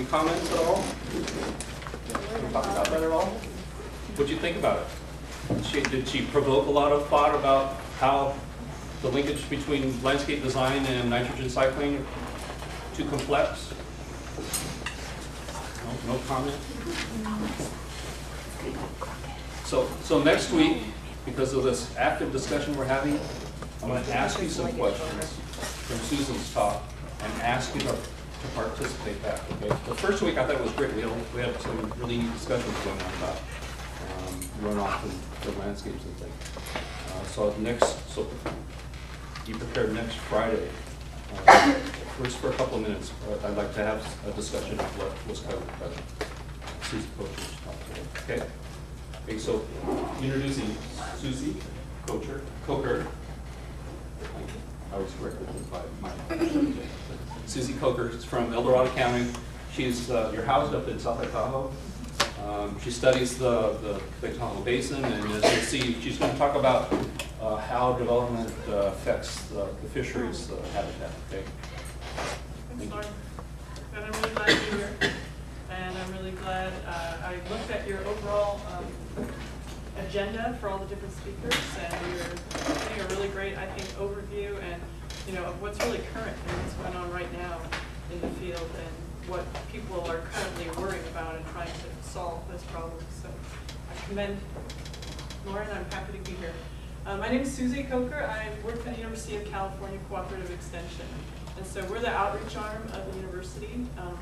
Any comments at all? Talk about that at all? What'd you think about it? She, did she provoke a lot of thought about how the linkage between landscape design and nitrogen cycling are too complex? No, no comment? So, so next week, because of this active discussion we're having, I'm gonna ask you some questions from Susan's talk and ask you to, to participate back, okay? The first week I thought it was great, we had, we had some really neat discussions going on about, um, runoff and the landscapes and things. Uh, so next, so be prepared next Friday, uh, first for a couple of minutes, uh, I'd like to have a discussion of what was covered by Susie today, okay? Okay, so introducing Susie Kocher, Kocher. I was corrected by my, Susie Kocher is from El Dorado County. She's, uh, you're housed up in South Lake Tahoe. Um, She studies the, the Lake Tahoe Basin, and as you'll see, she's going to talk about uh, how development uh, affects the the fisheries uh, habitat, okay? Thanks, Lauren. And I'm really glad you're here. And I'm really glad, uh, I looked at your overall um, agenda for all the different speakers, and you're doing a really great, I think, overview and, you know, of what's really current and what's going on right now in the field and what people are currently worrying about and trying to solve those problems. So I commend Lauren, I'm happy to be here. Uh, my name is Susie Kocher. I work for the University of California Cooperative Extension. And so we're the outreach arm of the university. Um,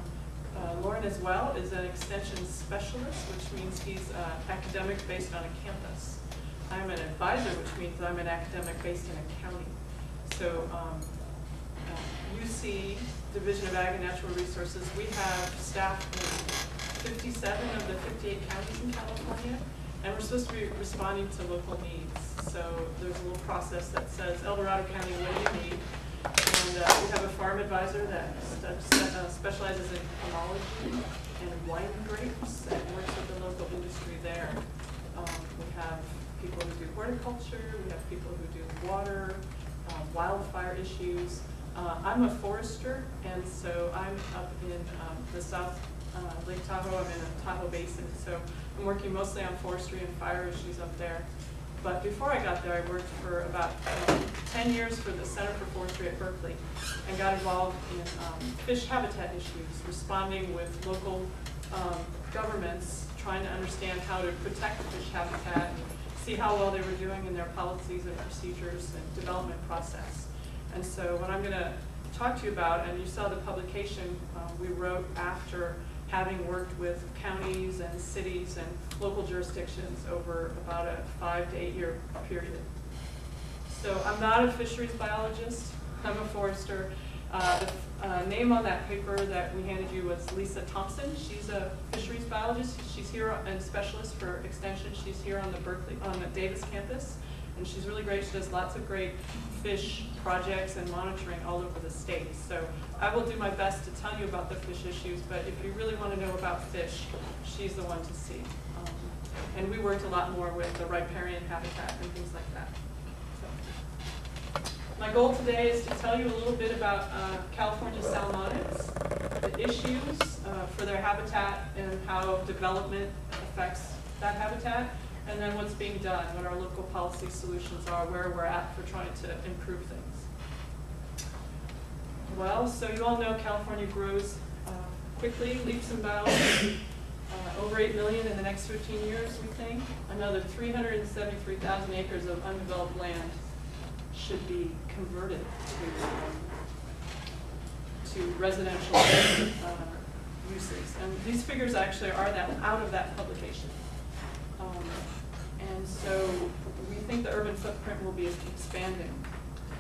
uh, Lauren as well is an extension specialist, which means he's uh, academic based on a campus. I'm an advisor, which means I'm an academic based in a county. So um, uh, UC, Division of Ag and Natural Resources, we have staff in 57 of the 58 counties in California, and we're supposed to be responding to local needs. So there's a little process that says, El Dorado County, what do you need? And uh, we have a farm advisor that uh, specializes in pomology and wine grapes and works with the local industry there. Um, We have people who do horticulture, we have people who do water, uh, wildfire issues. Uh, I'm a forester, and so I'm up in um, the South uh, Lake Tahoe, I'm in the Tahoe Basin, so I'm working mostly on forestry and fire issues up there. But before I got there, I worked for about um, 10 years for the Center for Forestry at Berkeley and got involved in um, fish habitat issues, responding with local um, governments, trying to understand how to protect fish habitat see how well they were doing in their policies and procedures and development process. And so what I'm going to talk to you about, and you saw the publication uh, we wrote after having worked with counties and cities and local jurisdictions over about a five to eight year period. So I'm not a fisheries biologist, I'm a forester. Uh, uh, name on that paper that we handed you was Lisa Thompson. She's a fisheries biologist. She's here and specialist for extension. She's here on the Berkeley, on the Davis campus. And she's really great. She does lots of great fish projects and monitoring all over the state. So I will do my best to tell you about the fish issues, but if you really want to know about fish, she's the one to see. Um, And we worked a lot more with the riparian habitat and things like that. My goal today is to tell you a little bit about uh, California salmonids, the issues uh, for their habitat and how development affects that habitat, and then what's being done, what our local policy solutions are, where we're at for trying to improve things. Well, so you all know California grows uh, quickly, leaps and bounds. Uh, Over 8 million in the next 15 years, we think. Another 373,000 acres of undeveloped land should be converted to, um, to residential uh, uses. And these figures actually are that, out of that publication. Um, And so we think the urban footprint will be expanding.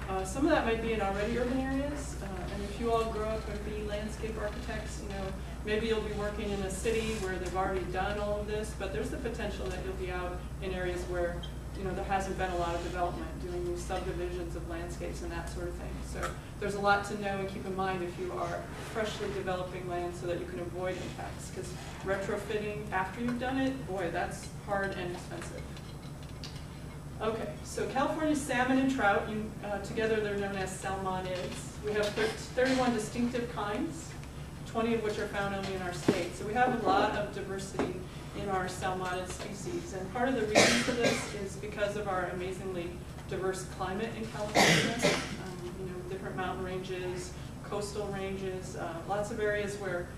Uh, Some of that might be in already urban areas, uh, and if you all grow up and be landscape architects, you know, maybe you'll be working in a city where they've already done all of this, but there's the potential that you'll be out in areas where, you know, there hasn't been a lot of development, doing new subdivisions of landscapes and that sort of thing. So there's a lot to know and keep in mind if you are freshly developing land so that you can avoid impacts, because retrofitting after you've done it, boy, that's hard and expensive. Okay, so California salmon and trout, you, uh, together they're known as salmonids. We have 31 distinctive kinds, 20 of which are found only in our state. So we have a lot of diversity in our salmonid species. And part of the reason for this is because of our amazingly diverse climate in California. Um, you know, different mountain ranges, coastal ranges, uh, lots of areas where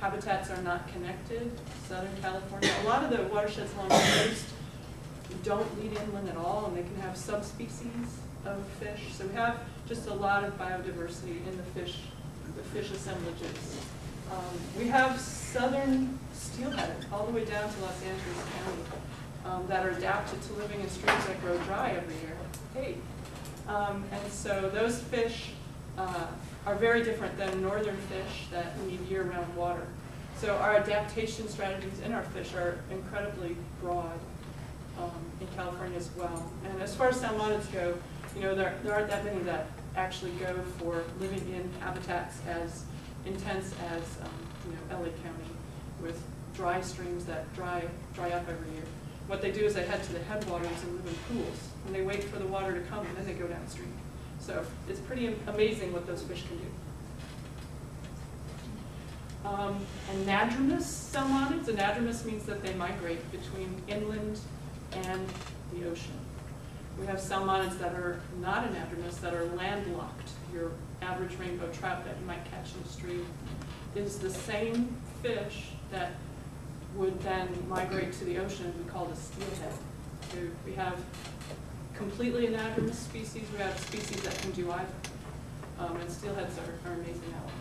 habitats are not connected. Southern California, a lot of the watersheds along the coast don't lead inland at all, and they can have subspecies of fish. So we have just a lot of biodiversity in the fish, the fish assemblages. Um, we have southern all the way down to Los Angeles County um, that are adapted to living in streams that grow dry every year. Hey, um, and so those fish uh, are very different than northern fish that need year-round water. So our adaptation strategies in our fish are incredibly broad um, in California as well. And as far as salmonids go, you know, there, there aren't that many that actually go for living in habitats as intense as, um, you know, LA County with dry streams that dry, dry up every year. What they do is they head to the headwaters and live in pools, and they wait for the water to come, and then they go downstream. So it's pretty amazing what those fish can do. Um, anadromous salmonids, anadromous means that they migrate between inland and the ocean. We have salmonids that are not anadromous, that are landlocked. Your average rainbow trout that you might catch in a stream is the same fish that would then migrate to the ocean and be called a steelhead. We have completely anadromous species, we have species that can do either. Um, and steelheads are, are amazing way.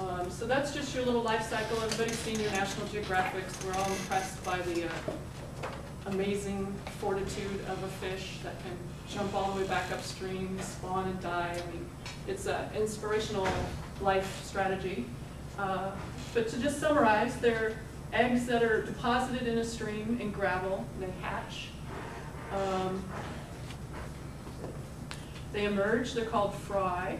Um, so that's just your little life cycle. Everybody's seen your National Geographics. We're all impressed by the uh, amazing fortitude of a fish that can jump all the way back upstream, spawn and die. I mean, it's an inspirational life strategy. Uh, but to just summarize, they're eggs that are deposited in a stream in gravel, they hatch. Um, they emerge, they're called fry.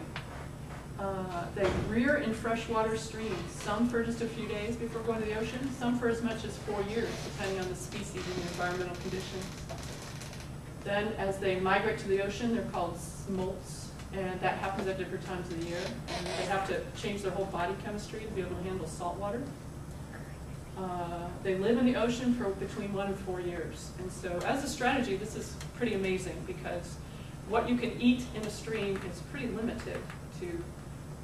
Uh, they rear in freshwater streams, some for just a few days before going to the ocean, some for as much as four years, depending on the species and the environmental conditions. Then, as they migrate to the ocean, they're called smolts, and that happens at different times of the year. And they have to change their whole body chemistry to be able to handle salt water. Uh, they live in the ocean for between one and four years. And so as a strategy, this is pretty amazing because what you can eat in a stream is pretty limited to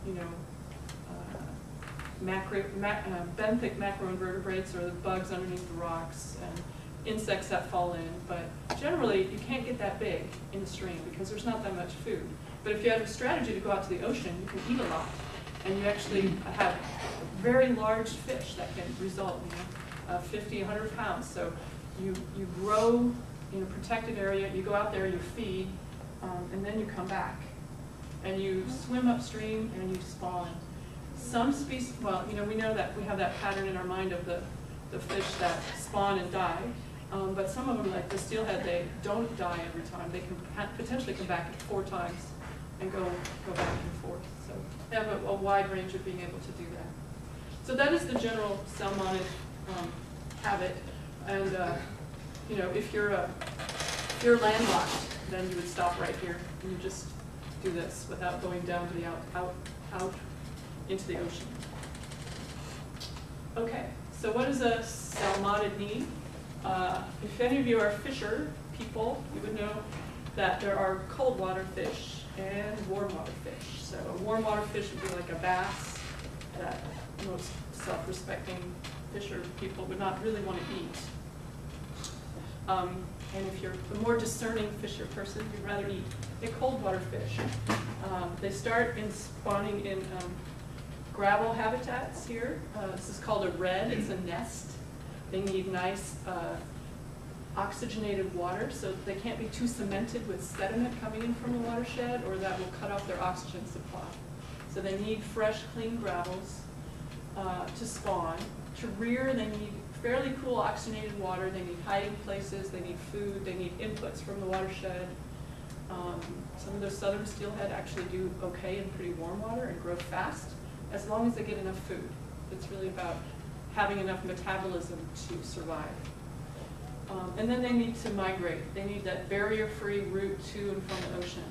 you know, uh, macro, mac, uh, benthic macroinvertebrates or the bugs underneath the rocks and insects that fall in. But generally, you can't get that big in the stream because there's not that much food. But if you have a strategy to go out to the ocean, you can eat a lot. And you actually have very large fish that can result in uh, 50, 100 pounds. So you, you grow in a protected area, you go out there, you feed, um, and then you come back and you swim upstream and you spawn. Some species, well, you know, we know that we have that pattern in our mind of the, the fish that spawn and die, um, but some of them, like the steelhead, they don't die every time. They can potentially come back four times and go, go back and forth. Have a, a wide range of being able to do that. So that is the general salmonid um, habit. And, uh, you know, if you're, a, if you're landlocked, then you would stop right here and you just do this without going down to the out, out, out into the ocean. Okay, so what does a salmonid need? Uh, if any of you are fisher people, you would know that there are cold water fish and warm water fish. So a warm water fish would be like a bass that most self-respecting fisher people would not really want to eat. Um, and if you're a more discerning fisher person, you'd rather eat a cold water fish. Um, they start in spawning in um, gravel habitats here. Uh, this is called a redd. it's a nest. They need nice uh, oxygenated water, so they can't be too cemented with sediment coming in from the watershed or that will cut off their oxygen supply. So they need fresh, clean gravels uh, to spawn. To rear, they need fairly cool oxygenated water, they need hiding places, they need food, they need inputs from the watershed. Um, some of those southern steelhead actually do okay in pretty warm water and grow fast, as long as they get enough food. It's really about having enough metabolism to survive. Um, and then they need to migrate. They need that barrier-free route to and from the ocean.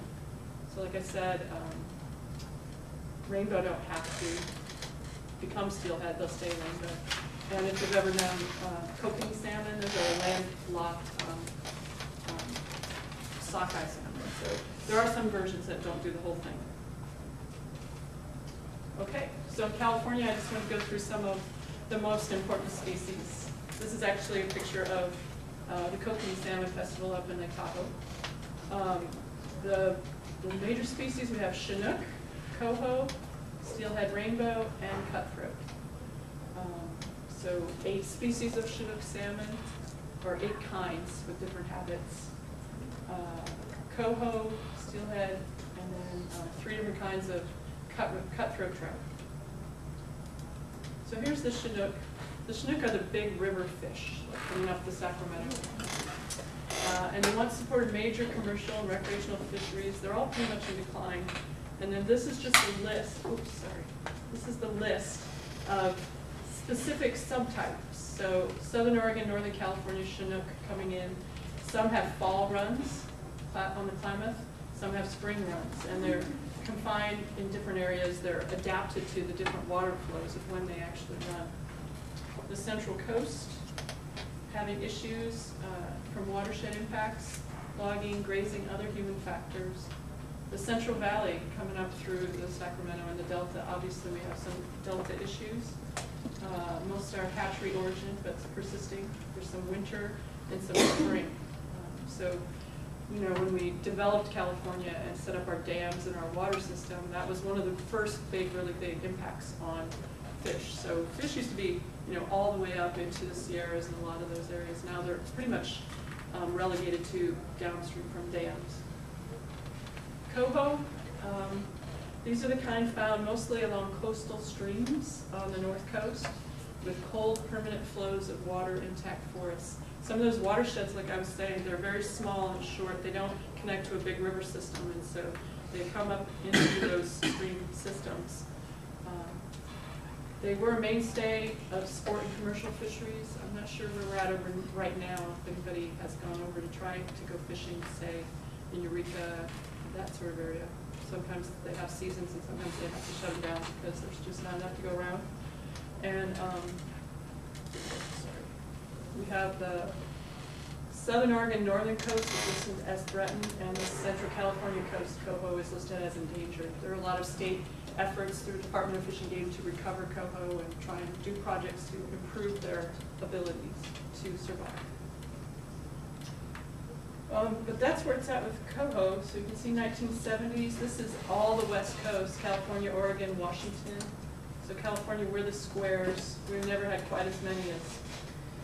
So like I said, um, rainbow don't have to become steelhead, they'll stay rainbow. And if you've ever known uh, kokanee salmon, those are landlocked um, um, sockeye salmon. So there are some versions that don't do the whole thing. Okay, so in California, I just want to go through some of the most important species. This is actually a picture of uh, the Kokanee Salmon Festival up in Lake Tahoe. Um, The, the major species, we have Chinook, coho, steelhead rainbow, and cutthroat. Um, So eight species of Chinook salmon, or eight kinds with different habits. Uh, Coho, steelhead, and then uh, three different kinds of cut- cutthroat trout. So here's the Chinook. The Chinook are the big river fish like coming up the Sacramento. Uh, And they once supported major commercial and recreational fisheries. They're all pretty much in decline. And then this is just a list, oops, sorry. This is the list of specific subtypes. So Southern Oregon, Northern California Chinook coming in. Some have fall runs on the Klamath, some have spring runs. And they're confined in different areas. They're adapted to the different water flows of when they actually run. The Central Coast having issues uh, from watershed impacts, logging, grazing, other human factors. The Central Valley coming up through the Sacramento and the Delta, obviously we have some Delta issues. Uh, Most are hatchery origin, but it's persisting. There's some winter and some spring. Um, So, you know, when we developed California and set up our dams and our water system, that was one of the first big, really big impacts on fish. So fish used to be, you know, all the way up into the Sierras and a lot of those areas. Now they're pretty much um, relegated to downstream from dams. Coho, um, these are the kind found mostly along coastal streams on the north coast with cold, permanent flows of water intact forests. Some of those watersheds, like I was saying, they're very small and short. They don't connect to a big river system, and so they come up into those stream systems. They were a mainstay of sport and commercial fisheries. I'm not sure where we're at over right now, if anybody has gone over to try to go fishing, say, in Eureka, that sort of area. Sometimes they have seasons and sometimes they have to shut them down because there's just not enough to go around. And, um, sorry, we have the Southern Oregon Northern Coast is listed as threatened, and the Central California Coast, Coho, is listed as endangered. There are a lot of state efforts through Department of Fish and Game to recover Coho and try and do projects to improve their abilities to survive. Um, but that's where it's at with coho, so you can see nineteen seventies, this is all the west coast, California, Oregon, Washington. So California, we're the squares, we've never had quite as many as,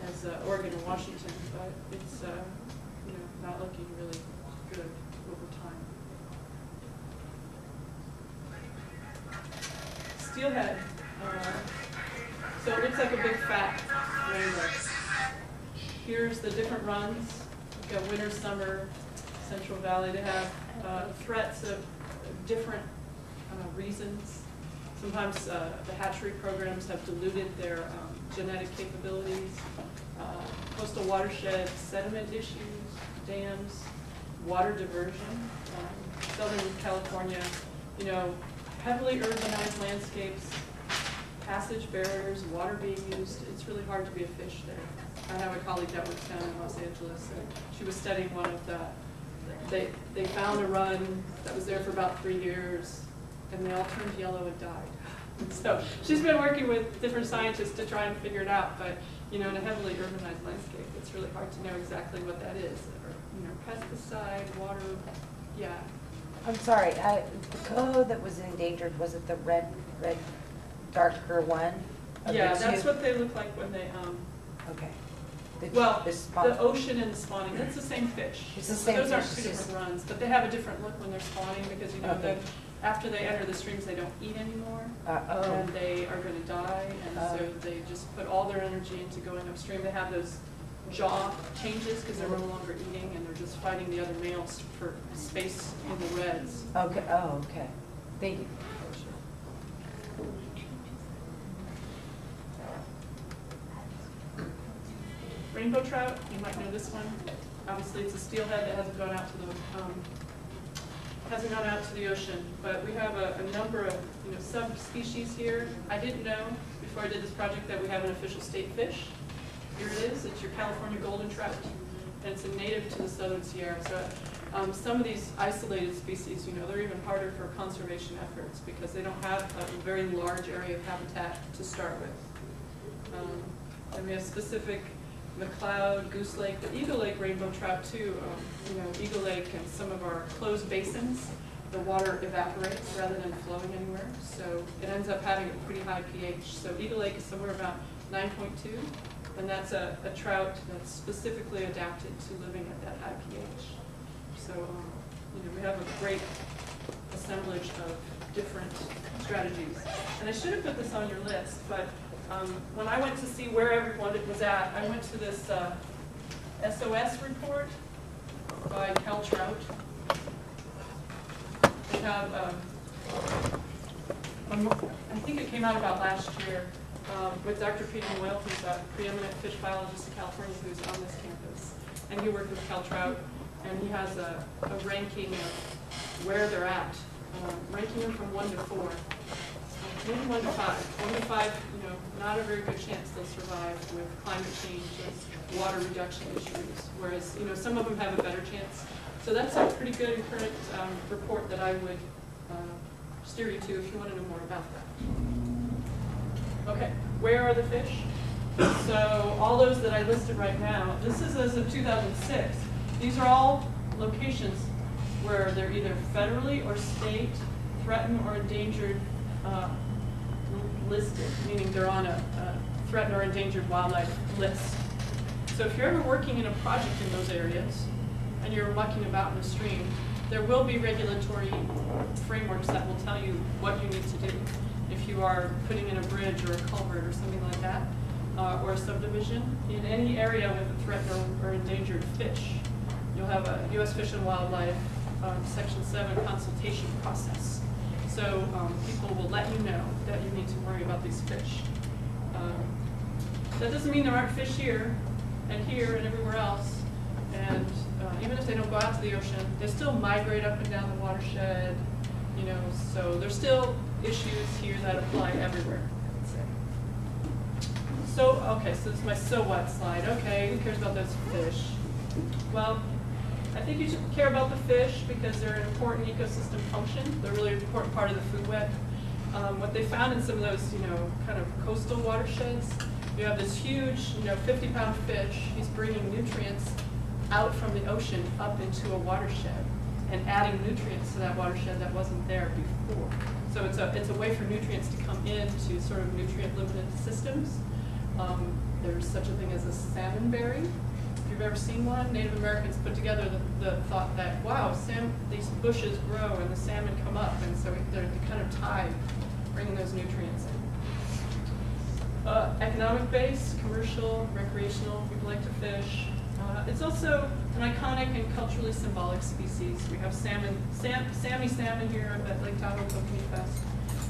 as uh, Oregon and Washington, but it's, uh, you know, not looking really good over time. Steelhead, uh, so it looks like a big fat rainbow. Here's the different runs, We've got winter, summer, Central Valley, they have uh, threats of different uh, reasons. Sometimes uh, the hatchery programs have diluted their um, genetic capabilities. Uh, Coastal watershed sediment issues, dams, water diversion. Um, Southern California, you know, heavily urbanized landscapes, passage barriers, water being used, it's really hard to be a fish there. I have a colleague that works down in Los Angeles, and she was studying one of the, they, they found a run that was there for about three years, and they all turned yellow and died. So she's been working with different scientists to try and figure it out, but, you know, in a heavily urbanized landscape, it's really hard to know exactly what that is. Or, you know, pesticide, water, yeah, I'm sorry, I, the coho that was endangered, was it the red, red, darker one? of the Yeah, that's two? what they look like when they, um, Okay. The- well, the the ocean and the spawning, that's the same fish. It's the same Those aren't fish, two it's different runs, but they have a different look when they're spawning, because you know, Okay. then, after they enter the streams, they don't eat anymore. Uh, oh, And they are gonna die, and so they just put all their energy into going upstream. They have those jaw changes, because they're no longer eating, and they're just fighting the other males for space in the redds. okay, oh, okay. Thank you. Rainbow trout, you might know this one. Obviously, it's a steelhead that hasn't gone out to the, um, hasn't gone out to the ocean, but we have a, a number of, you know, subspecies here. I didn't know before I did this project that we have an official state fish. Here it is, it's your California golden trout, and it's a native to the southern Sierra. So um, some of these isolated species, you know, they're even harder for conservation efforts because they don't have a very large area of habitat to start with. Um, And we have specific McCloud, Goose Lake, the Eagle Lake rainbow trout too. Um, You know, Eagle Lake and some of our closed basins, the water evaporates rather than flowing anywhere. So it ends up having a pretty high pH. So Eagle Lake is somewhere about nine point two. And that's a, a trout that's specifically adapted to living at that high pH. So, um, you know, we have a great assemblage of different strategies. And I should have put this on your list, but um, when I went to see where everyone was at, I went to this uh, SOS report by Cal Trout. They have, um, I think it came out about last year, um, with Dr. Peter Moyle, who's a preeminent fish biologist in California who's on this campus. And he worked with Cal Trout, and he has a, a ranking of where they're at, um, ranking them from one to four. Maybe one to five. One to five, you know, not a very good chance they'll survive with climate change and water reduction issues. Whereas, you know, some of them have a better chance. So that's a pretty good current um, report that I would uh, steer you to if you want to know more about that. Okay, where are the fish? So all those that I listed right now, this is as of 2006. These are all locations where they're either federally or state threatened or endangered uh, listed, meaning they're on a a threatened or endangered wildlife list. So if you're ever working in a project in those areas and you're mucking about in a stream, there will be regulatory frameworks that will tell you what you need to do. If you are putting in a bridge or a culvert or something like that, uh, or a subdivision, in any area with a threatened or- endangered fish, you'll have a U.S. Fish and Wildlife, um, Section 7 consultation process. So um, people will let you know that you need to worry about these fish. Um, That doesn't mean there aren't fish here, and here, and everywhere else. And uh, even if they don't go out to the ocean, they still migrate up and down the watershed, you know, so they're still issues here that apply everywhere, I would say. So, okay, so this is my so what slide. Okay, who cares about those fish? Well, I think you should care about the fish because they're an important ecosystem function. They're really important part of the food web. Um, what they found in some of those, you know, kind of coastal watersheds, you have this huge, you know, 50-pound fish. He's bringing nutrients out from the ocean up into a watershed and adding nutrients to that watershed that wasn't there before. So it's a, it's a way for nutrients to come into sort of nutrient-limited systems. Um, there's such a thing as a salmon berry. If you've ever seen one, Native Americans put together the, the thought that, wow, sam, these bushes grow and the salmon come up, and so they're the kind of tide bringing those nutrients in. Uh, economic base, commercial, recreational, people like to fish. Uh, it's also an iconic and culturally symbolic species. We have salmon, sam, Sammy salmon here at Lake Tahoe Kokanee Fest.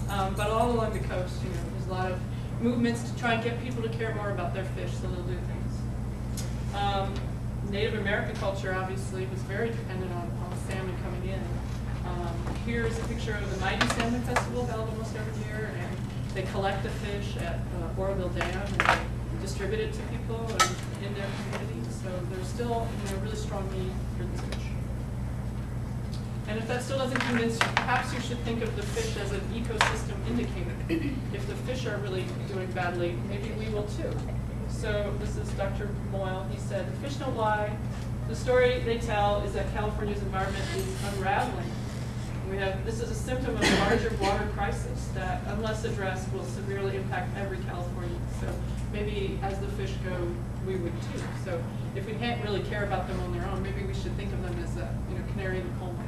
Um, but all along the coast, you know, there's a lot of movements to try and get people to care more about their fish, so they'll do things. Um, Native American culture obviously was very dependent on, on salmon coming in. Um, here's a picture of the Mighty Salmon Festival held almost every year, and they collect the fish at uh, Oroville Dam and distribute it to people and in their communities. So there's still you know, really strong need for this fish. And if that still doesn't convince you, perhaps you should think of the fish as an ecosystem indicator. If the fish are really doing badly, maybe we will too. So this is Dr. Moyle. He said, the fish don't lie. The story they tell is that California's environment is unraveling. We have, this is a symptom of a larger water crisis that, unless addressed, will severely impact every Californian. So maybe as the fish go, we would too. So if we can't really care about them on their own, maybe we should think of them as a, you know, canary in the coal mine.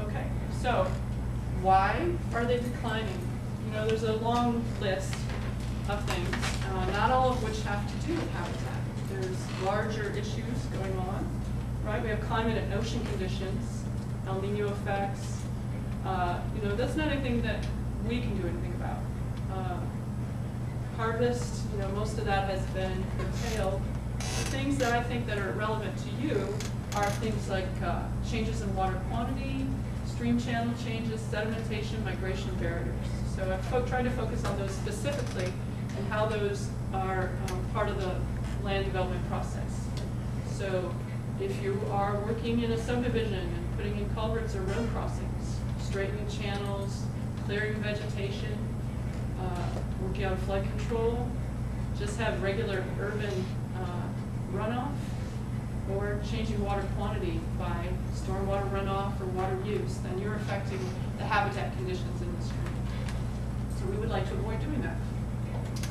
Okay, so why are they declining? You know, there's a long list of things, uh, not all of which have to do with habitat. There's larger issues going on, right? We have climate and ocean conditions, El Nino effects. Uh, you know, that's not anything that we can do anything about. Uh, harvest, you know, most of that has been curtailed. The things that I think that are relevant to you are things like uh, changes in water quantity, stream channel changes, sedimentation, migration barriers. So I've tried to focus on those specifically and how those are um, part of the land development process. So if you are working in a subdivision and putting in culverts or road crossings, straightening channels, clearing vegetation, uh, working on flood control, just have regular urban uh, runoff, or changing water quantity by stormwater runoff or water use, then you're affecting the habitat conditions in the stream. So we would like to avoid doing that.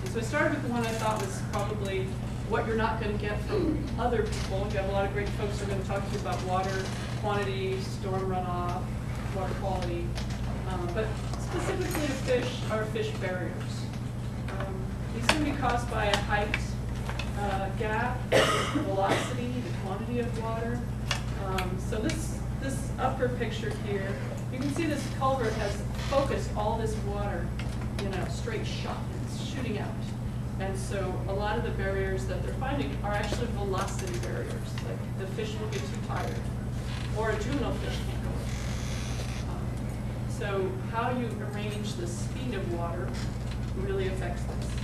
And so I started with the one I thought was probably what you're not gonna get from other people. You have a lot of great folks who are gonna talk to you about water quantity, storm runoff, water quality. Um, But specifically to fish are fish barriers. These can be caused by a height uh, gap, velocity, the quantity of water. Um, So this, this upper picture here, you can see this culvert has focused all this water in a straight shot, it's shooting out. And so a lot of the barriers that they're finding are actually velocity barriers, like the fish will get too tired, or a juvenile fish can't go in. Um, So how you arrange the speed of water really affects this.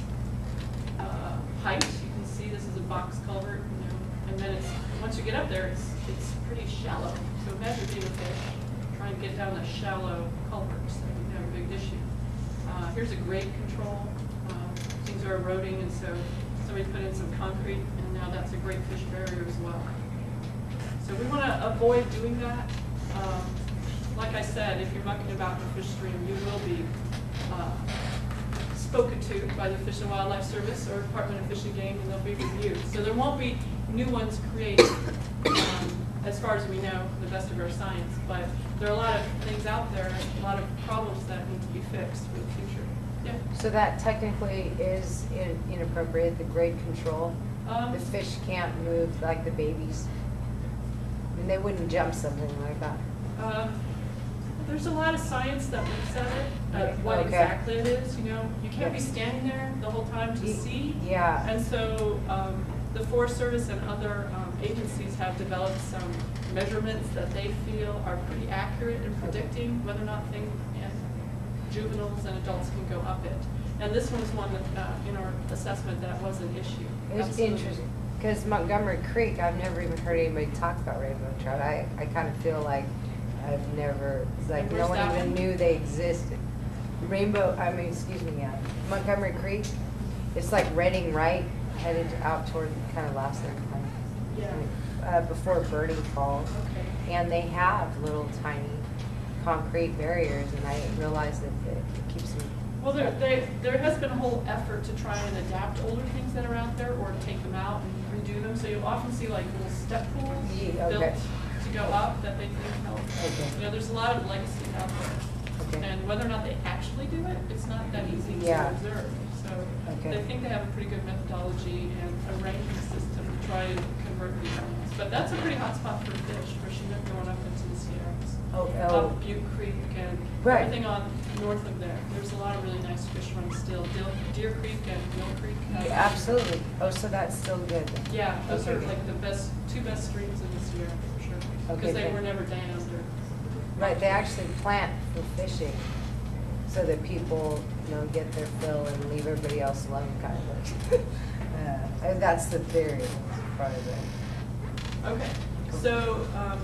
You can see this is a box culvert, you know, and then it's, once you get up there, it's, it's pretty shallow. So imagine being a fish, trying to get down the shallow culvert. that you have a big issue. Uh, Here's a grade control, uh, things are eroding, and so somebody put in some concrete, and now that's a great fish barrier as well. So we want to avoid doing that. Um, Like I said, if you're mucking about in the fish stream, you will be uh, spoken to by the Fish and Wildlife Service or Department of Fish and Game, and they'll be reviewed. So there won't be new ones created, um, as far as we know, to the best of our science. But there are a lot of things out there, a lot of problems that need to be fixed for the future. Yeah. So that technically is in- inappropriate, the grade control. Um, The fish can't move like the babies. I And they wouldn't jump something like that. Um, There's a lot of science that looks at it, at what Okay. exactly it is, you know? You can't be standing there the whole time to see. Yeah. And so, um, the Forest Service and other, um, agencies have developed some measurements that they feel are pretty accurate in predicting whether or not things, and juveniles and adults can go up it. And this one was one that, uh, in our assessment, that was an issue. It's Absolutely. interesting, because Montgomery Creek, I've never even heard anybody talk about rainbow trout. I, I kind of feel like I've never, it's like no one even knew they existed. Rainbow, I mean, excuse me, yeah, Montgomery Creek, it's like Redding right, headed out toward kind of Lassen. Yeah. Uh, before Burney Falls. Okay. And they have little tiny concrete barriers, and I realize that it keeps them. Well, there, they, there has been a whole effort to try and adapt older things that are out there or take them out and redo them. So you'll often see like little step pools Yeah, built okay. to go up that they think help. Okay. You know, there's a lot of legacy out there. Okay. And whether or not they actually do it, it's not that easy to observe. So Okay. they think they have a pretty good methodology and a ranking system to try and convert these elements. But that's a pretty hot spot for fish, for Chinook going up into the Sierras. Oh, um, oh. Up Butte Creek and Right. everything on north of there. There's a lot of really nice fish runs still. Deer Deer Creek and Mill Creek. Yeah, Absolutely. Oh, so that's still good. then. Yeah, those are like the best, two best streams in the Sierra. Okay, Because they were never dammed or. Right, they actually plant for fishing, so that people, you know, get their fill and leave everybody else alone, kind of. Uh, and That's the theory, that's part of it. Okay, so, um,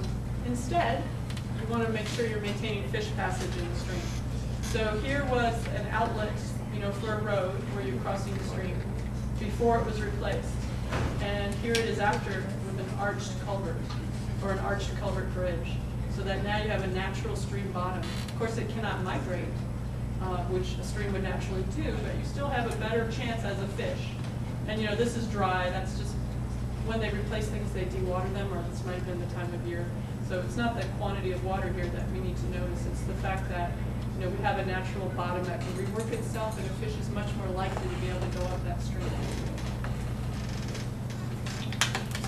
instead, you wanna make sure you're maintaining fish passage in the stream. So here was an outlet, you know, for a road where you're crossing the stream before it was replaced. And here it is after with an arched culvert, or an arched culvert bridge. So that now you have a natural stream bottom. Of course, it cannot migrate, uh, which a stream would naturally do, but you still have a better chance as a fish. And, you know, this is dry, that's just, when they replace things, they dewater them, or this might have been the time of year. So it's not the quantity of water here that we need to notice, it's the fact that, you know, we have a natural bottom that can rework itself, and a fish is much more likely to be able to go up that stream.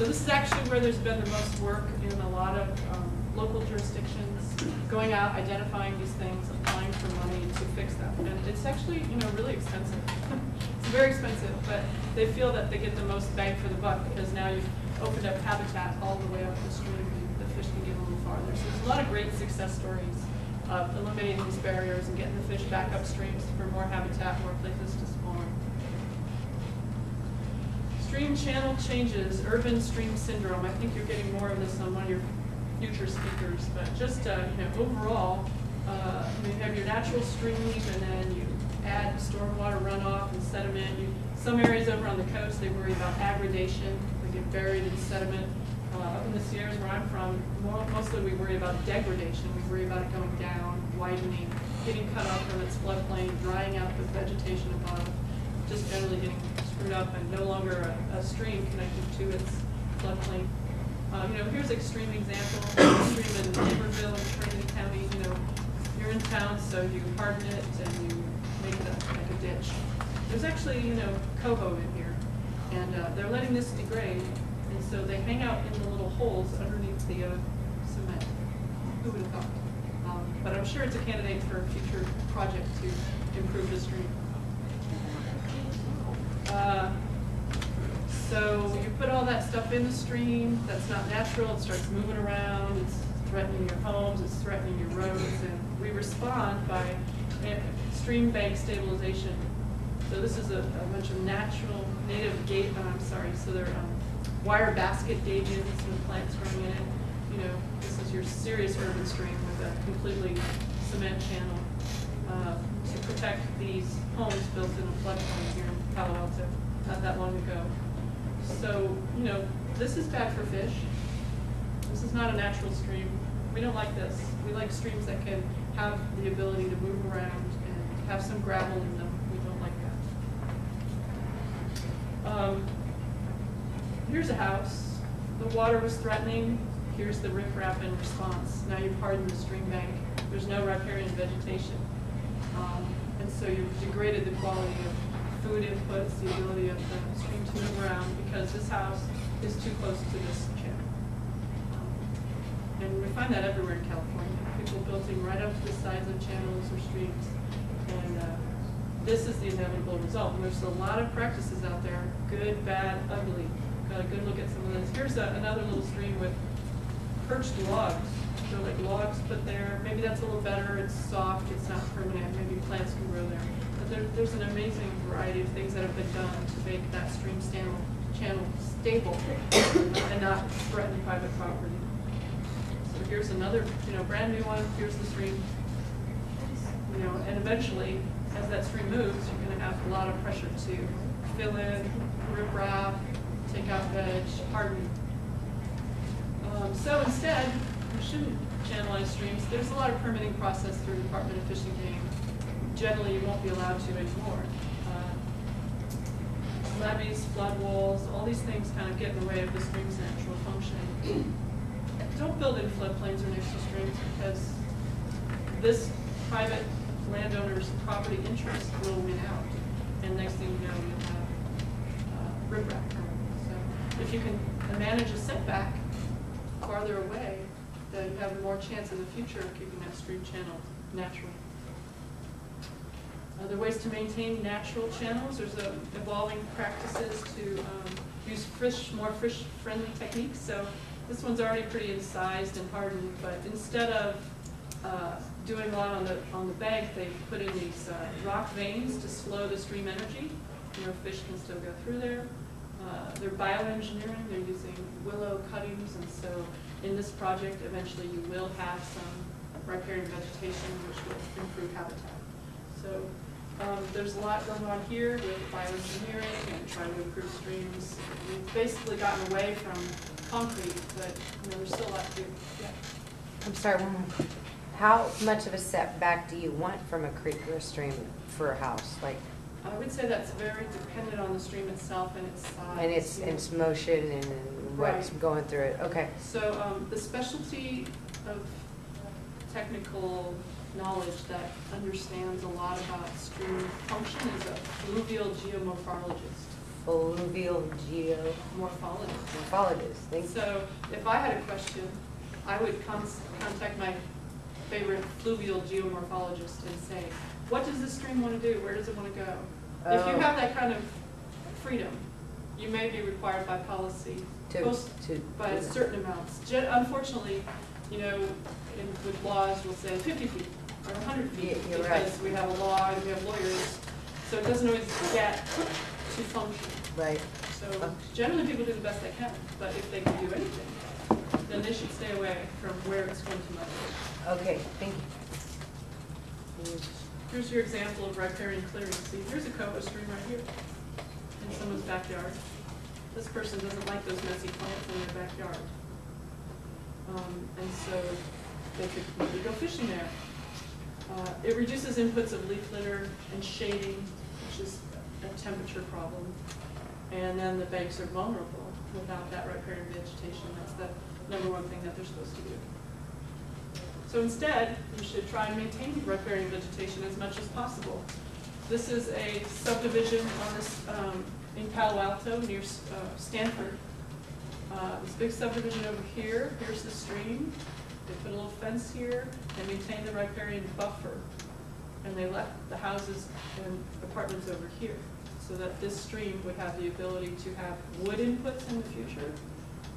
So this is actually where there's been the most work in a lot of um, local jurisdictions, going out, identifying these things, applying for money to fix them. And it's actually, you know, really expensive. It's very expensive, but they feel that they get the most bang for the buck because now you've opened up habitat all the way up the stream. and The fish can get a little farther. So there's a lot of great success stories of eliminating these barriers and getting the fish back upstream for more habitat, more places to spawn. Stream channel changes, urban stream syndrome. I think you're getting more of this on one of your future speakers, but just, uh, you know, overall, uh, you have your natural stream and then you add stormwater runoff and sediment. You, some areas over on the coast, they worry about aggradation, they get buried in sediment. Uh, up in the Sierras where I'm from, mo- mostly we worry about degradation. We worry about it going down, widening, getting cut off from its floodplain, drying out the vegetation above, just generally getting up and no longer a, a stream connected to its floodplain. Uh, you know, here's an extreme example, in Weaverville and Trinity County, you know, you're in town, so you harden it and you make it a, like a ditch. There's actually, you know, coho in here, and, uh, they're letting this degrade, and so they hang out in the little holes underneath the, uh, cement. Who would have thought? Um, but I'm sure it's a candidate for a future project to improve the stream. Uh, So you put all that stuff in the stream, that's not natural, it starts moving around, it's threatening your homes, it's threatening your roads, and we respond by eh, stream bank stabilization. So this is a, a bunch of natural native gate, uh, I'm sorry, so they're, um, wire basket gauges with plants growing in it. You know, this is your serious urban stream with a completely cement channel, uh, to protect these homes built in a floodplain here in Palo Alto, not that long ago. So, you know, this is bad for fish. This is not a natural stream. We don't like this. We like streams that can have the ability to move around and have some gravel in them. We don't like that. Um, Here's a house. The water was threatening. Here's the riprap in response. Now you've hardened the stream bank. There's no riparian vegetation. Um, And so you've degraded the quality of food inputs, the ability of the stream to move around because this house is too close to this channel. And we find that everywhere in California. People building right up to the sides of channels or streams. And uh, this is the inevitable result. And there's a lot of practices out there, good, bad, ugly. Got a good look at some of this. Here's a- another little stream with perched logs. So like logs put there, maybe that's a little better, it's soft, it's not permanent, maybe plants can grow there. But there, there's an amazing variety of things that have been done to make that stream channel, channel stable and not threaten private property. So here's another, you know, brand new one, here's the stream. You know, and eventually, as that stream moves, you're gonna have a lot of pressure to fill in, riprap, take out veg, harden. Um, so instead, we shouldn't channelize streams. There's a lot of permitting process through Department of Fish and Game. Generally, you won't be allowed to anymore. Uh, Levees, flood walls, all these things kind of get in the way of the stream's natural functioning. Don't build in floodplains or next to streams because this private landowner's property interest will win out. And next thing you know, you'll have uh, riprap. So if you can manage a setback farther away, you have more chance in the future of keeping that stream channel natural. Other ways to maintain natural channels, there's uh, evolving practices to um, use fish, more fish-friendly techniques. So this one's already pretty incised and hardened, but instead of uh, doing a lot on the, on the bank, they put in these uh, rock vanes to slow the stream energy. You know, fish can still go through there. Uh, They're bioengineering, they're using willow cuttings, and so in this project, eventually you will have some riparian vegetation which will improve habitat. So um, there's a lot going on here with bioengineering and trying to improve streams. We've basically gotten away from concrete, but, you know, there's still a lot to do. Yeah. I'm sorry, one more. How much of a setback do you want from a creek or a stream for a house? Like, I would say that's very dependent on the stream itself and its size. and its, its motion and what's Right. going through it? Okay. So um, the specialty of technical knowledge that understands a lot about stream function is a fluvial geomorphologist, Fluvial morphologist. geomorphologist, thank. So if I had a question I would contact my favorite fluvial geomorphologist and say, what does this stream want to do? Where does it want to go? If you Oh. have that kind of freedom, you may be required by policy, To, post- to. by do that. certain amounts. Unfortunately, you know, in, with laws, we'll say fifty feet or hundred feet. Yeah, you're right. Because we have a law and we have lawyers, so it doesn't always get to function. Right, So Function. generally, people do the best they can, but if they can do anything, then they should stay away from where it's going to migrate. okay, thank you. Here's your example of riparian clearing. See, here's a Coho stream right here in someone's backyard. This person doesn't like those messy plants in their backyard. Um, and so they could maybe go fishing there. Uh, it reduces inputs of leaf litter and shading, which is a temperature problem. And then the banks are vulnerable without that riparian vegetation. That's the number one thing that they're supposed to do. So instead, you should try and maintain riparian vegetation as much as possible. This is a subdivision on this, um, in Palo Alto near uh, Stanford. Uh, This big subdivision over here, here's the stream. They put a little fence here and maintained the riparian buffer. And they left the houses and apartments over here so that this stream would have the ability to have wood inputs in the future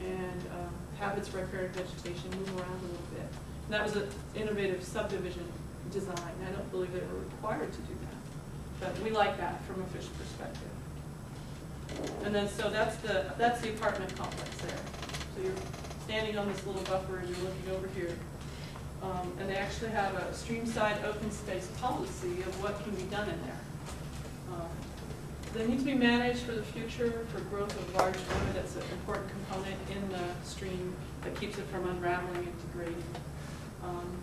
and um, have its riparian vegetation move around a little bit. And that was an innovative subdivision design. I don't believe they were required to do that, but we like that from a fish perspective. And then, so that's the, that's the apartment complex there. So you're standing on this little buffer and you're looking over here. Um, and they actually have a streamside open space policy of what can be done in there. Um, They need to be managed for the future, for growth of large wood, that's an important component in the stream that keeps it from unraveling and degrading. Um,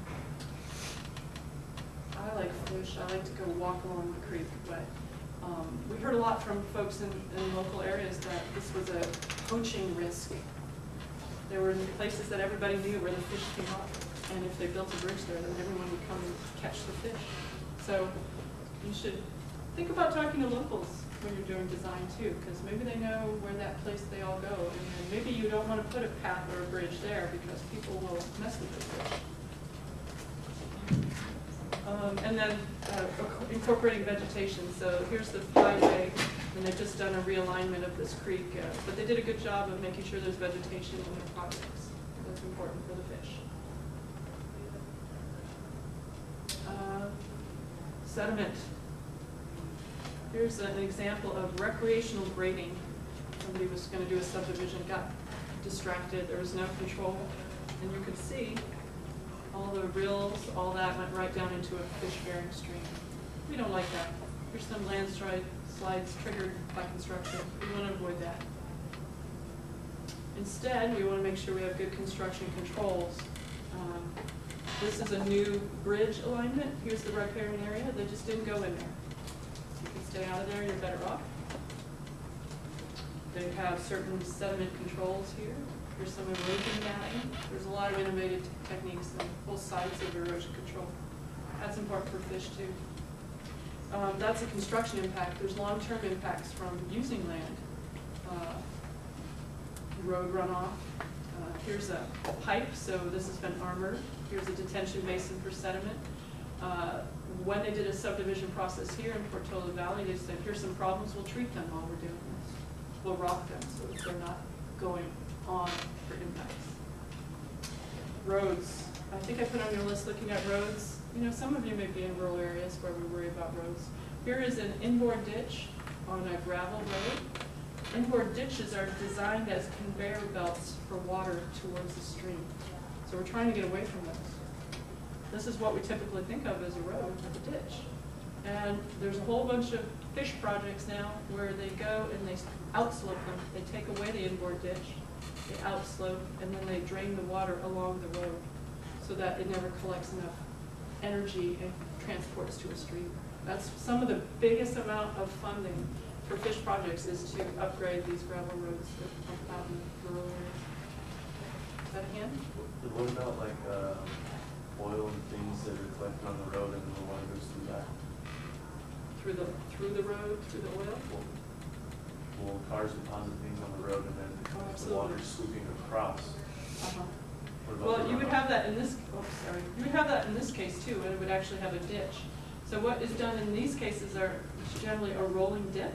I like fish, I like to go walk along the creek, but, um, we heard a lot from folks in, in local areas that this was a poaching risk. There were places that everybody knew where the fish came up, and if they built a bridge there, then everyone would come and catch the fish. So you should think about talking to locals when you're doing design too, because maybe they know where that place they all go, and maybe you don't want to put a path or a bridge there because people will mess with the fish. Um, and then, uh, incorporating vegetation, so here's the flyway, and they've just done a realignment of this creek, uh, but they did a good job of making sure there's vegetation in their projects. That's important for the fish. Uh, Sediment. Here's an example of recreational grading. Somebody was gonna do a subdivision, got distracted, there was no control, and you could see all the rills, all that went right down into a fish-bearing stream. We don't like that. Here's some landslide slides triggered by construction. We want to avoid that. Instead, we want to make sure we have good construction controls. Um, This is a new bridge alignment. Here's the riparian area. They just didn't go in there. You can stay out of there, you're better off. They have certain sediment controls here. Here's some erosion matting. There's a lot of innovative techniques on both sides of erosion control. That's important for fish too. Um, that's a construction impact. There's long-term impacts from using land. Uh, Road runoff. Uh, Here's a pipe, so this has been armored. Here's a detention basin for sediment. Uh, When they did a subdivision process here in Portola Valley, they said, here's some problems, we'll treat them while we're doing this. We'll rock them so they're not going on for impacts. Roads, I think I put on your list looking at roads. You know, some of you may be in rural areas where we worry about roads. Here is an inboard ditch on a gravel road. Inboard ditches are designed as conveyor belts for water towards the stream. So we're trying to get away from those. This is what we typically think of as a road, a ditch. And there's a whole bunch of fish projects now where they go and they outslope them. They take away the inboard ditch, they outslope, and then they drain the water along the road so that it never collects enough energy and transports to a stream. That's some of the biggest amount of funding for fish projects is to upgrade these gravel roads that are out in rural areas. Is that a hint? What about like, uh, oil and things that are collected on the road and the water goes through that? Through the, through the road, through the oil? Will, will cars deposit things on the road and then the water's sweeping across? Uh-huh. Well, you would have that in this, oh, sorry, you would have that in this case too, and it would actually have a ditch. So what is done in these cases are generally a rolling dip,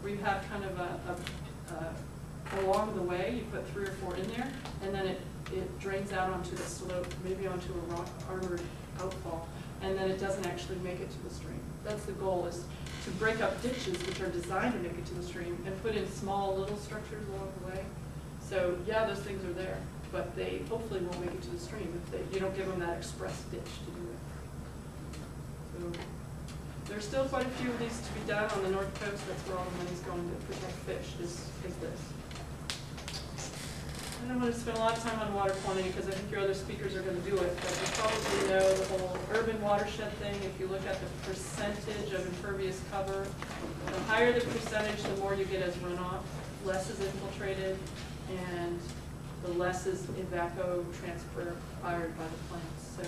where you have kind of a, a, uh, along the way, you put three or four in there, and then it, it drains out onto the slope, maybe onto a rock armored outfall, and then it doesn't actually make it to the stream. That's the goal, is to break up ditches which are designed to make it to the stream, and put in small little structures along the way. So, yeah, those things are there, but they hopefully won't make it to the stream if they, you don't give them that express ditch to do it. So, there's still quite a few of these to be done on the north coast, that's where all the money's going to protect fish, is, is this. I don't want to spend a lot of time on water quantity, because I think your other speakers are gonna do it, but you probably know the whole urban watershed thing, if you look at the percentage of impervious cover, the higher the percentage, the more you get as runoff, less is infiltrated, and the less is evapo transpired by the plants. So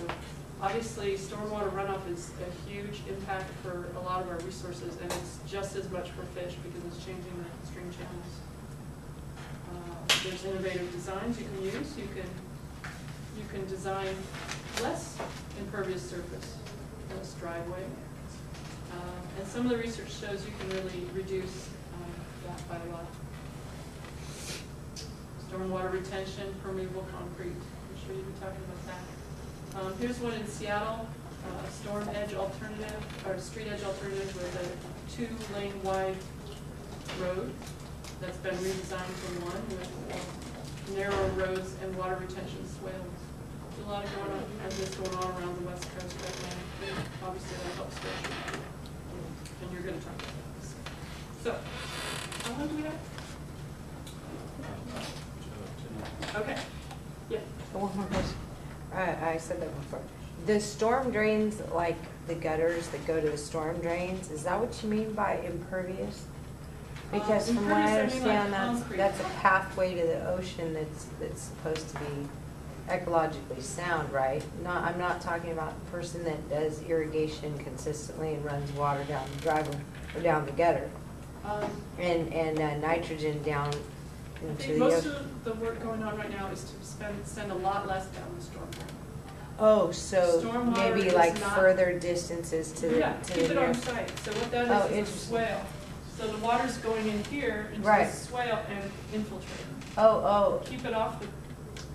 obviously, stormwater runoff is a huge impact for a lot of our resources, and it's just as much for fish because it's changing the stream channels. There's innovative designs you can use, you can, you can design less impervious surface, less driveway. Uh, And some of the research shows you can really reduce um, that by a lot. Stormwater retention, permeable concrete, I'm sure you'll be talking about that. Um, Here's one in Seattle, uh, storm edge alternative, or street edge alternative with a two-lane wide road that's been redesigned from one with narrow roads and water retention swales. There's a lot of going on, of this going on around the west coast right now. Obviously, that helps fish. And you're gonna talk about this. So, how long do we have? Okay, yeah. One more question. I, I said that before. The storm drains, like the gutters that go to the storm drains, is that what you mean by impervious? Because from what I understand, that's, that's a pathway to the ocean that's, that's supposed to be ecologically sound, right? Not, I'm not talking about the person that does irrigation consistently and runs water down the driveway or down the gutter Um, and, and uh, nitrogen down I into think the most ocean. of the work going on right now is to spend, send a lot less down the storm drain. Oh, so Stormwater maybe is like not- further distances to the, Yeah, to keep the it on site, so what Oh, that is, is a interesting. swale. So the water's going in here into the Right. swale and infiltrating. Oh, oh. Keep it off the,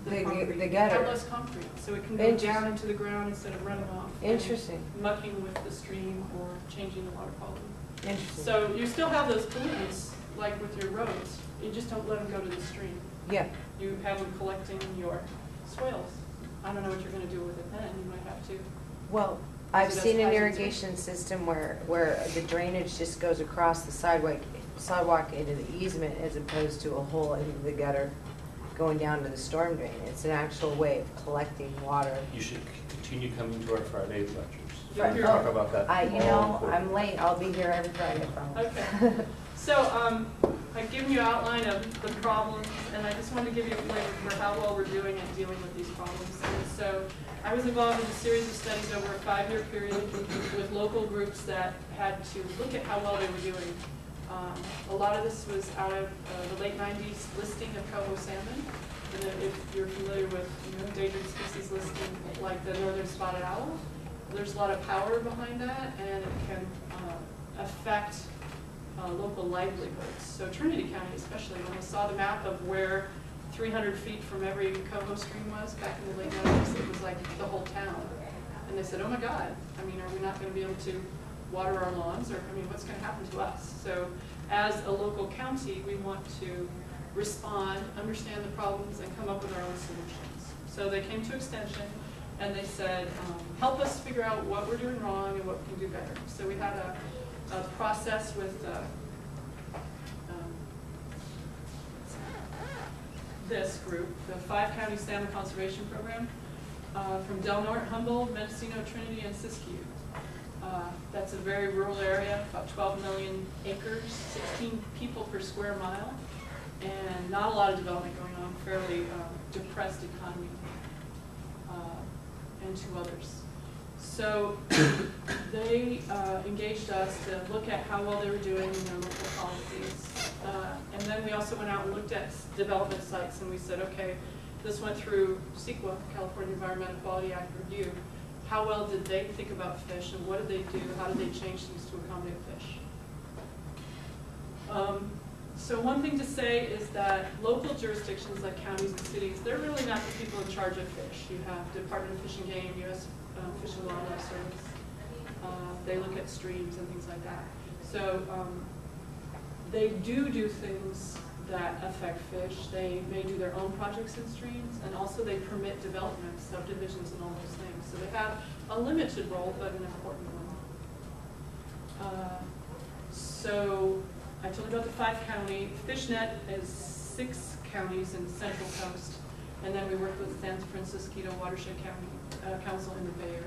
The the concrete. the gutter. Have less concrete, so it can go down into the ground instead of running off. oh, and interesting, Mucking with the stream or changing the water quality. interesting. So you still have those pollutants, like with your roads, you just don't let them go to the stream. Yeah, You have them collecting your swales. I don't know what you're gonna do with it then, you might have to. well, I've So that's seen an positive. irrigation system where, where the drainage just goes across the sidewalk, sidewalk into the easement as opposed to a hole into the gutter going down to the storm drain. It's an actual way of collecting water. You should c- continue coming to our Friday lectures. You'll We hear- talk about that. I, you all know, the- I'm late, I'll be here every Friday, I. Okay. So, um, I've given you an outline of the problems, and I just wanted to give you a flavor for how well we're doing at dealing with these problems. And so, I was involved in a series of studies over a five-year period with local groups that had to look at how well they were doing. Um, a lot of this was out of uh, the late nineties listing of coho salmon. And if you're familiar with, you know, endangered species listing, like the northern spotted owl, there's a lot of power behind that, and it can, uh, affect uh, local livelihoods. So Trinity County especially, when they saw the map of where three hundred feet from every coho stream was back in the late nineties, it was like the whole town. And they said, oh my God, I mean, are we not gonna be able to water our lawns, or, I mean, what's gonna happen to us? So as a local county, we want to respond, understand the problems, and come up with our own solutions. So they came to Extension, and they said, um, help us figure out what we're doing wrong and what we can do better. So we had a, a process with, uh, um, this group, the Five County Salmon Conservation Program, uh, from Del Norte, Humboldt, Mendocino, Trinity, and Siskiyou. Uh, That's a very rural area, about 12 million acres, 16 people per square mile, and not a lot of development going on, fairly um, depressed economy, uh, and two others. So they uh, engaged us to look at how well they were doing in their local policies. Uh, And then we also went out and looked at development sites, and we said, okay, this went through CEQA, California Environmental Quality Act review. How well did they think about fish and what did they do? How did they change things to accommodate fish? Um, So one thing to say is that local jurisdictions like counties and cities, they're really not the people in charge of fish. You have Department of Fish and Game, U.S. um, Fish and Wildlife Service. Uh, They look at streams and things like that. So um, they do do things that affect fish. They may do their own projects in streams, and also they permit development, subdivisions, and all those things. So they have a limited role, but an important one. Uh, So I told you about the five county. FishNet is six counties in the Central Coast, and then we work with San Francisquito Watershed County uh, Council in the Bay Area.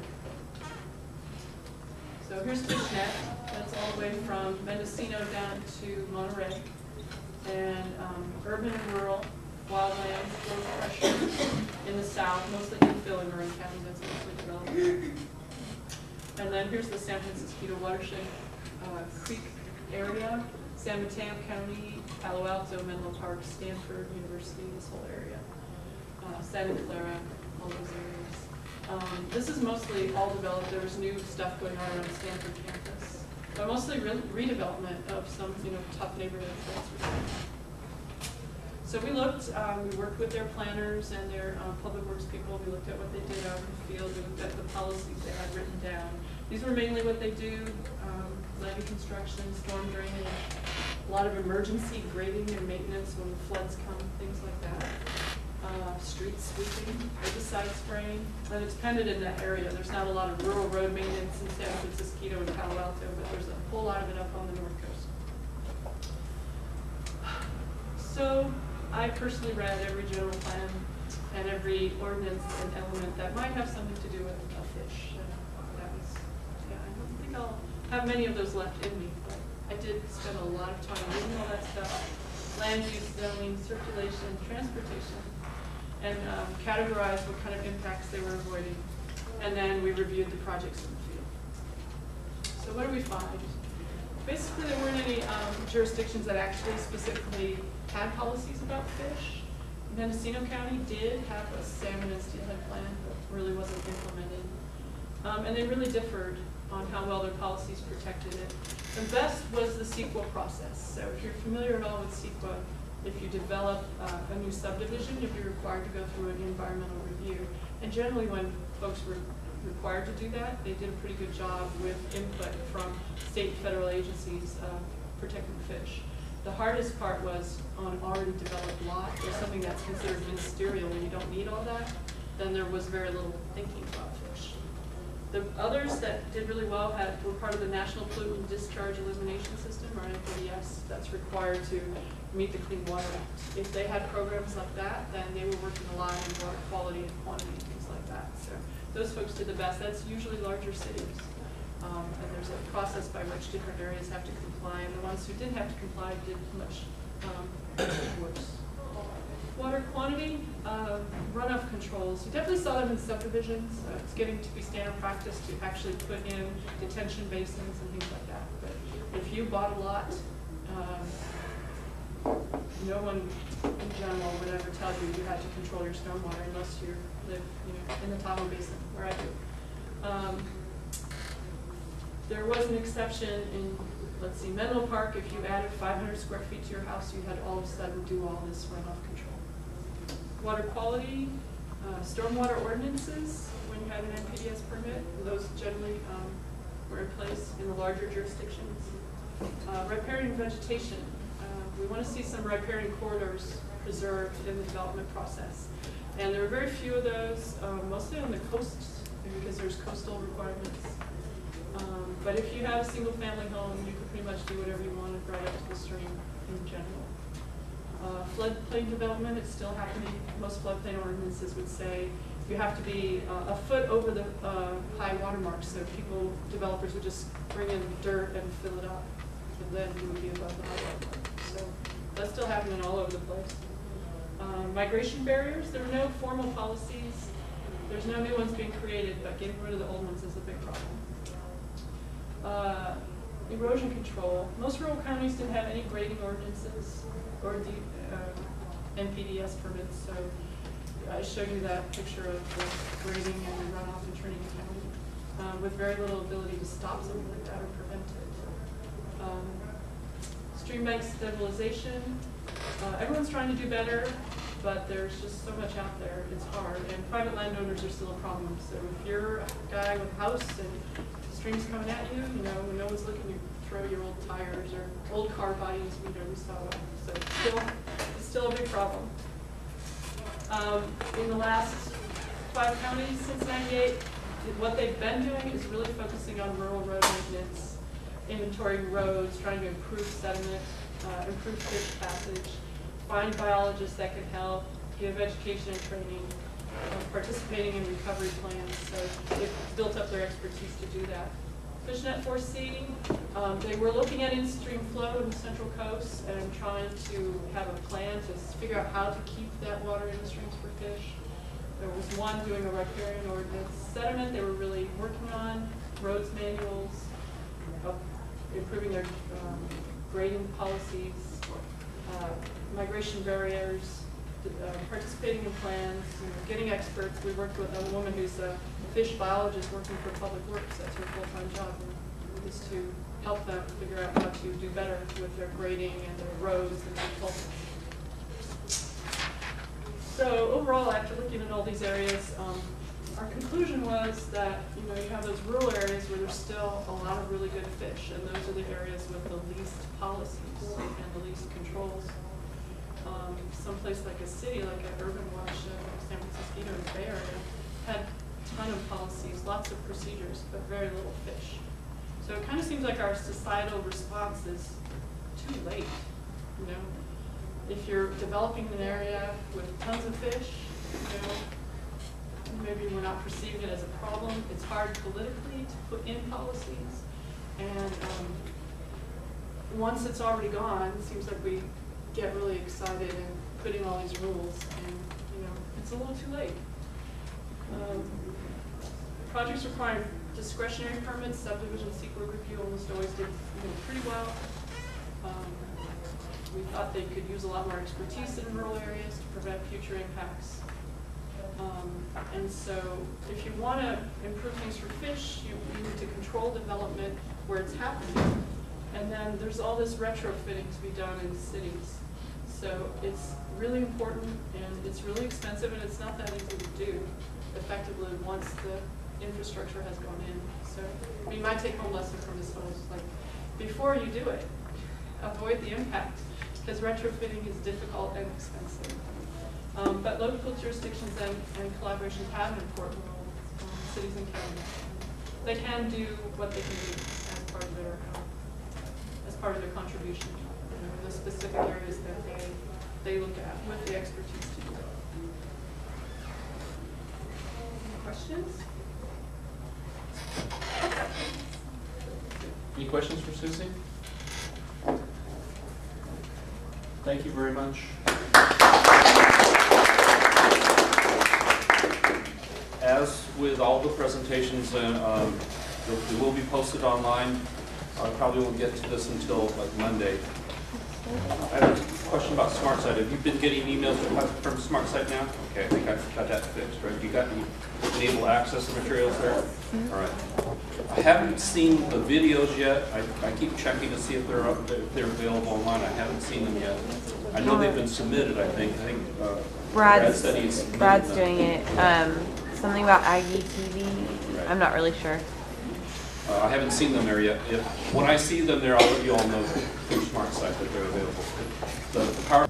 So here's FishNet. That's all the way from Mendocino down to Monterey. And um, urban and rural, wildland, low pressure in the south, mostly infill in Marin County, that's mostly developed. And then here's the San Francisquito watershed, uh, creek area, San Mateo County, Palo Alto, Menlo Park, Stanford University, this whole area. Uh, Santa Clara, all those areas. Um, this is mostly all developed, there's new stuff going on around Stanford campus. But mostly re- redevelopment of some, you know, tough neighborhoods. So we looked, um, we worked with their planners and their, um, public works people, we looked at what they did out in the field, we looked at the policies they had written down. These were mainly what they do, um, levee construction, storm drainage, a lot of emergency grading and maintenance when floods come, things like that. Uh, street sweeping, herbicide spraying, and it's kind of in that area, there's not a lot of rural road maintenance in San Francisquito and Palo Alto, but there's a whole lot of it up on the north coast. So I personally read every general plan and every ordinance and element that might have something to do with a fish. And that was, yeah, I don't think I'll have many of those left in me, but I did spend a lot of time reading all that stuff. Land use, zoning, circulation, transportation, and um, categorize what kind of impacts they were avoiding. And then we reviewed the projects in the field. So what do we find? Basically, there weren't any um, jurisdictions that actually specifically had policies about fish. Mendocino County did have a salmon and steelhead plan, but really wasn't implemented. Um, And they really differed on how well their policies protected it. The best was the CEQA process. So if you're familiar at all with CEQA, if you develop uh, a new subdivision, you'd be required to go through an environmental review. And generally, when folks were required to do that, they did a pretty good job with input from state and federal agencies uh, protecting fish. The hardest part was on already developed lot, or something that's considered ministerial, and you don't need all that, then there was very little thinking about. The others that did really well had, were part of the National Pollutant Discharge Elimination System, or NPDS, that's required to meet the Clean Water Act. If they had programs like that, then they were working a lot on water quality and quantity and things like that. So those folks did the best. That's usually larger cities. Um, and there's a process by which different areas have to comply, and the ones who didn't have to comply did much, um, worse. Water quantity, uh, runoff controls, you definitely saw them in subdivisions. Uh, It's getting to be standard practice to actually put in detention basins and things like that. But if you bought a lot, um, no one in general would ever tell you you had to control your stormwater unless you live, you know, in the Tahoe Basin, where I do. Um, There was an exception in, let's see, Menlo Park, if you added five hundred square feet to your house, you had all of a sudden do all this runoff control. Water quality, uh, stormwater ordinances, when you had an NPDS permit, those generally um, were in place in the larger jurisdictions. Uh, Riparian vegetation, uh, we want to see some riparian corridors preserved in the development process. And there are very few of those, um, mostly on the coast, because there's coastal requirements. Um, But if you have a single-family home, you can pretty much do whatever you want right up to the stream in general. Uh, Floodplain development. It's still happening. Most floodplain ordinances would say you have to be uh, a foot over the uh, high water mark, so people, developers would just bring in dirt and fill it up, and then you would be above the high water mark. So that's still happening all over the place. Uh, Migration barriers, there are no formal policies. There's no new ones being created, but getting rid of the old ones is a big problem. Erosion control, most rural counties didn't have any grading ordinances or the uh, NPDS permits, so I showed you that picture of the grading and the runoff in Trinity County, um, with very little ability to stop something like that or prevent it. Um, Stream bank stabilization, uh, everyone's trying to do better, but there's just so much out there, it's hard, and private landowners are still a problem. So if you're a guy with a house and stream's coming at you, you know, when no one's looking, you throw your old tires or old car bodies, we know we saw that, so it's still, it's still a big problem. Um, in the last five counties since ninety-eight, what they've been doing is really focusing on rural road maintenance, inventorying roads, trying to improve sediment, uh, improve fish passage, find biologists that can help, give education and training, participating in recovery plans, so they've built up their expertise to do that. Fishnet 4C, um, they were looking at in-stream flow in the central coast and trying to have a plan to figure out how to keep that water in the streams for fish. There was one doing a riparian ordinance sediment they were really working on, roads manuals, improving their um, grading policies, uh, migration barriers, uh, participating in plans, you know, getting experts. We worked with a woman who's a fish biologist working for Public Works, that's her full-time job, is to help them figure out how to do better with their grading and their roads and their culverts. So overall, after looking at all these areas, um, our conclusion was that, you know, you have those rural areas where there's still a lot of really good fish, and those are the areas with the least policies and the least controls. Um, someplace like a city, like an urban wash, uh, San Francisco, and Bay Area, had a ton of policies, lots of procedures, but very little fish. So it kind of seems like our societal response is too late, you know? If you're developing an area with tons of fish, you know, maybe we're not perceiving it as a problem. It's hard politically to put in policies. And um, once it's already gone, it seems like we get really excited and putting all these rules, and, you know, it's a little too late. Um, Projects requiring discretionary permits, subdivision CEQA review almost always did, you know, pretty well. Um, We thought they could use a lot more expertise in rural areas to prevent future impacts. Um, And so if you want to improve things for fish, you you need to control development where it's happening. And then there's all this retrofitting to be done in cities. So it's really important and it's really expensive and it's not that easy to do effectively once the infrastructure has gone in. So, I mean, my take home lesson from this one is like, before you do it, avoid the impact because retrofitting is difficult and expensive. Um, but local jurisdictions and, and collaborations have an important role, um, cities and counties. They can do what they can do as part of their, um, as part of their contribution, you know, in the specific areas that they, they look at with the expertise to do it. Questions? Any questions for Susie? Thank you very much. As with all the presentations, uh, um, it will be posted online. I probably won't get to this until like Monday. I have a question about SmartSite. Have you been getting emails from- from SmartSite now? Okay, I think I've got that fixed, right? You got, you enable access to materials there? All right. I haven't seen the videos yet. I, I keep checking to see if they're up, if they're available online. I haven't seen them yet. I know they've been submitted, I think. I think uh, Brad Brad's, said he's. submitted Brad's them. doing it. Um, something about Aggie TV. I'm not really sure. Uh, I haven't seen them there yet. If, when I see them there, I'll let you all know through SmartSite that they're available. The the power